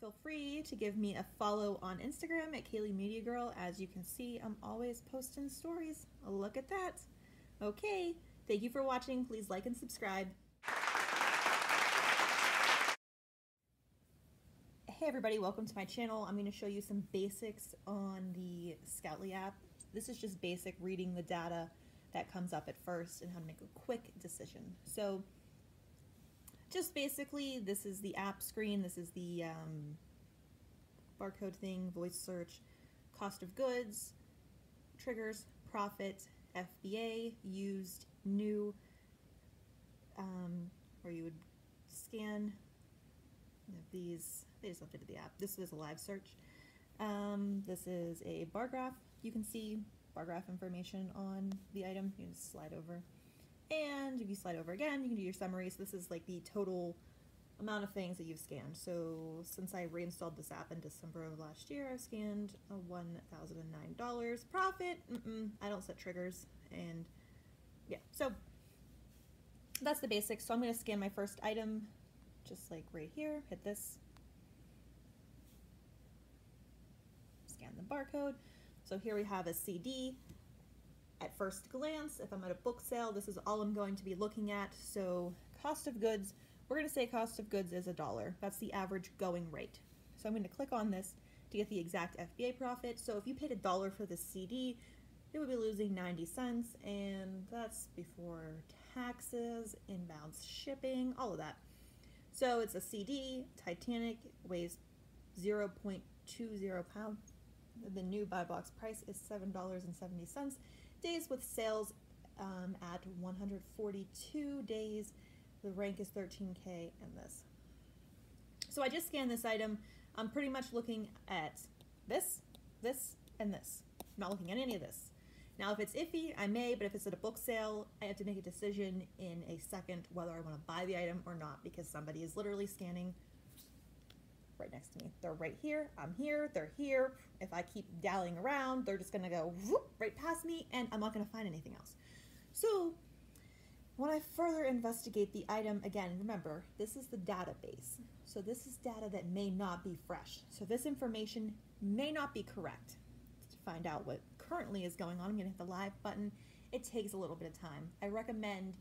feel free to give me a follow on Instagram at Kaylee Media Girl. As you can see, I'm always posting stories. Look at that. Okay, thank you for watching. Please like and subscribe. Hey everybody, welcome to my channel. I'm going to show you some basics on the Scoutly app. This is just basic reading the data that comes up at first and how to make a quick decision. So just basically, this is the app screen. This is the um, barcode thing, voice search, cost of goods, triggers, profit, FBA, used, new, um, where you would scan these. They just updated the app. This is a live search. Um, this is a bar graph. You can see bar graph information on the item. You can slide over. And if you slide over again, you can do your summary. So this is like the total amount of things that you've scanned. So since I reinstalled this app in December of last year, I've scanned a $1,009 profit. Mm -mm, I don't set triggers. And yeah, so that's the basics. So I'm going to scan my first item, just like right here. Hit this. Scan the barcode. So here we have a CD at first glance, if I'm at a book sale, this is all I'm going to be looking at. So cost of goods, we're going to say cost of goods is a dollar. That's the average going rate. So I'm going to click on this to get the exact FBA profit. So if you paid a dollar for the CD, it would be losing 90 cents, and that's before taxes, inbound shipping, all of that. So it's a CD, Titanic, weighs 0.20 pounds. The new buy box price is $7.70 days with sales um, at 142 days. The rank is 13K in this. So I just scanned this item. I'm pretty much looking at this, this, and this. I'm not looking at any of this. Now, if it's iffy, I may, but if it's at a book sale, I have to make a decision in a second whether I want to buy the item or not because somebody is literally scanning right next to me. They're right here, I'm here, they're here. If I keep dallying around, they're just gonna go whoop, right past me and I'm not gonna find anything else. So when I further investigate the item, again, remember, this is the database. So this is data that may not be fresh. So this information may not be correct. To find out what currently is going on, I'm gonna hit the live button. It takes a little bit of time. I recommend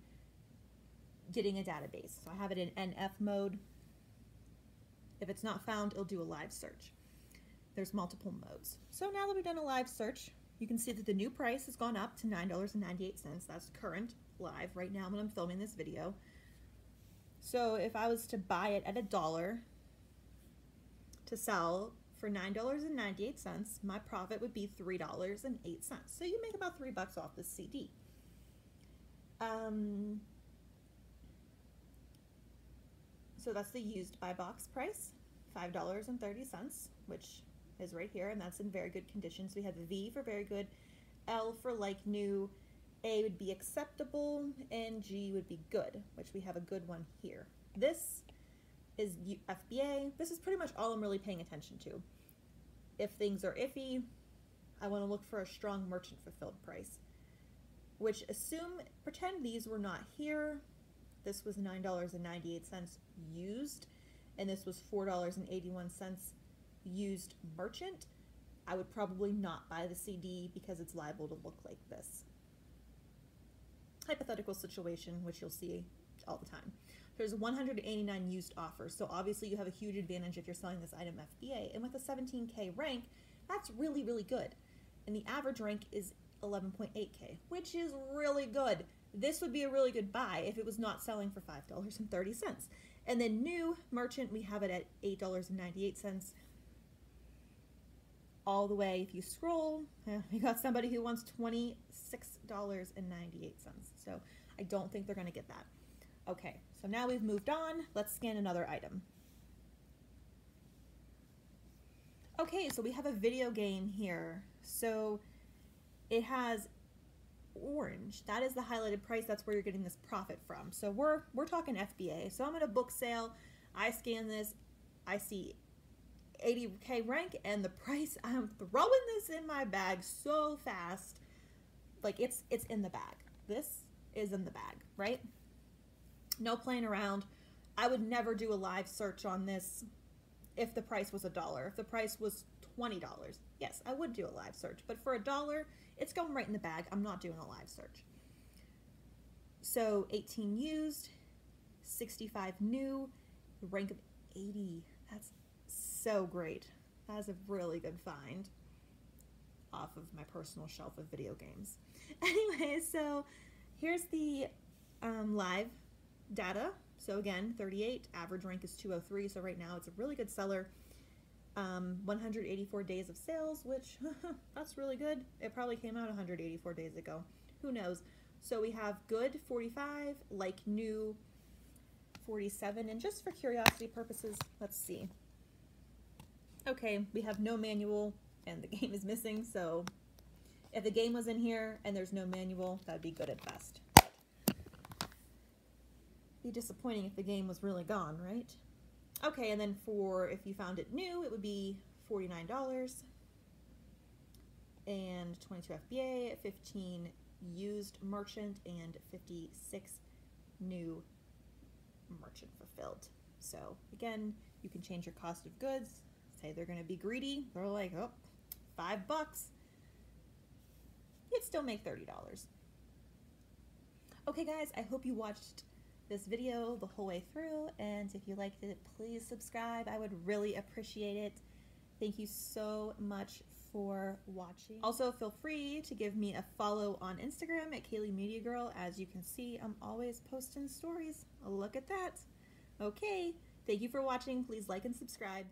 getting a database. So I have it in NF mode. If it's not found, it'll do a live search. There's multiple modes. So now that we've done a live search, you can see that the new price has gone up to $9.98. That's current live right now when I'm filming this video. So if I was to buy it at a dollar to sell for $9.98, my profit would be $3.08. So you make about three bucks off this CD. Um, so that's the used buy box price, $5.30, which is right here, and that's in very good condition. So we have V for very good, L for like new, A would be acceptable, and G would be good, which we have a good one here. This is FBA. This is pretty much all I'm really paying attention to. If things are iffy, I want to look for a strong merchant fulfilled price, which assume, pretend these were not here, this was $9.98 used, and this was $4.81 used merchant. I would probably not buy the CD because it's liable to look like this. Hypothetical situation, which you'll see all the time. There's 189 used offers, so obviously you have a huge advantage if you're selling this item FBA. And with a 17K rank, that's really, really good. And the average rank is 11.8K, which is really good. This would be a really good buy if it was not selling for $5.30. And then new merchant, we have it at $8.98. All the way, if you scroll, eh, we got somebody who wants $26.98. So I don't think they're going to get that. Okay, so now we've moved on. Let's scan another item. Okay, so we have a video game here. So it has orange. That is the highlighted price. That's where you're getting this profit from. So we're, we're talking FBA. So I'm at a book sale. I scan this. I see 80K rank and the price, I'm throwing this in my bag so fast. Like it's, it's in the bag. This is in the bag, right? No playing around. I would never do a live search on this if the price was a dollar. If the price was $20, yes, I would do a live search. But for a dollar, it's going right in the bag. I'm not doing a live search. So 18 used, 65 new, rank of 80. That's so great. That is a really good find off of my personal shelf of video games. Anyway, so here's the um, live data. So again, 38, average rank is 203. So right now it's a really good seller. Um, 184 days of sales, which that's really good. It probably came out 184 days ago. Who knows? So we have good 45, like new 47. And just for curiosity purposes, let's see. Okay, we have no manual and the game is missing. So if the game was in here and there's no manual, that'd be good at best. Be disappointing if the game was really gone, right? Okay, and then for if you found it new, it would be $49 and 22 FBA, 15 used merchant, and 56 new merchant fulfilled. So again, you can change your cost of goods. Say they're going to be greedy. They're like, oh, five bucks. You'd still make $30. Okay, guys, I hope you watched this video the whole way through. And if you liked it, please subscribe. I would really appreciate it. Thank you so much for watching. Also, feel free to give me a follow on Instagram at Kaylee Media Girl. As you can see, I'm always posting stories. Look at that. Okay, thank you for watching. Please like and subscribe.